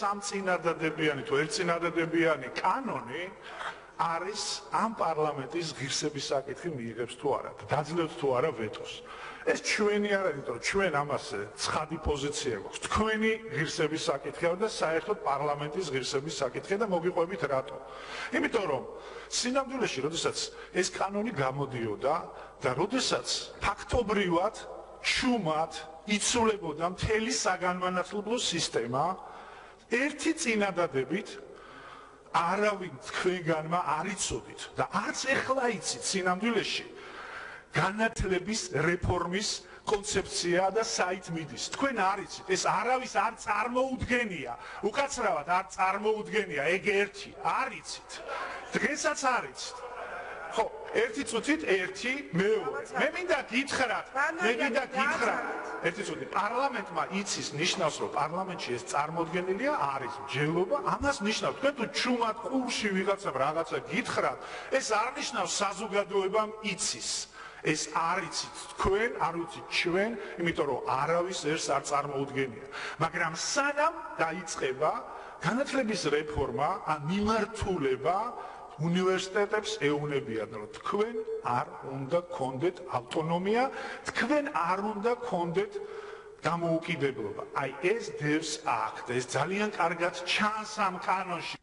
სამწინადადებიანი თუ ერთწინადადებიანი კანონი არის ამ პარლამენტის ღირსების საკითხი მიიღებს თუ არა და დაძლევთ თუ არა ვეტოს. ეს ჩვენი არ არის, რომ ჩვენ ამასე ცხადი პოზიცია გვაქვს. თქვენი ღირსების საკითხია და საერთოდ პარლამენტის ღირსების საკითხია და მოგიყვებით რატო? იმიტომ რომ სინამდვილეში, როდესაც ეს კანონი გამოდიოდა და როდესაც ფაქტობრივად ჩუმად იცვლებოდა მთელი საგანმანათლებლო სისტემა ერთი წინადადებით არავინ თქვენგანმა არ იცოდით და არც ეხლა იცით სინამდვილეში განათლების რეფორმის კონცეფცია და საით მიდის. თქვენ არიცით, ეს არავის არ წარმოუდგენია. უკაცრავად არ წარმოუდგენია, ეგ ერთი, არიცით. დღესაც არიცით. ხო, ერთი წუთით ერთი მეორე. მე მინდა გითხრათ, მე მინდა გითხრათ. ერთი წუთი, პარლამენტმა იცის ნიშნავს, რომ პარლამენტში ეს წარმოდგენილია, არის ჯელობა, ამას ნიშნავს. თქვენ თუ ჩუმად ყურში ვიღაცამ რაღაცა გითხრათ, ეს არ ნიშნავს საზოგადოებამ იცის. ეს არიცით თქვენ, არ ვიცით ჩვენ, იმიტომ რომ არავის ერს არ წარმოუდგენია. მაგრამ სანამ დაიწყება განათლების რეფორმა, ან მიმართულება უნივერსიტეტებს ეუნებიან, რომ თქვენ არ უნდა გქონდეთ ავტონომია, თქვენ არ უნდა გქონდეთ გამოუკიდებლობა. აი ეს დევს აქ და ეს ძალიან კარგად ჩანს ამ კანონში.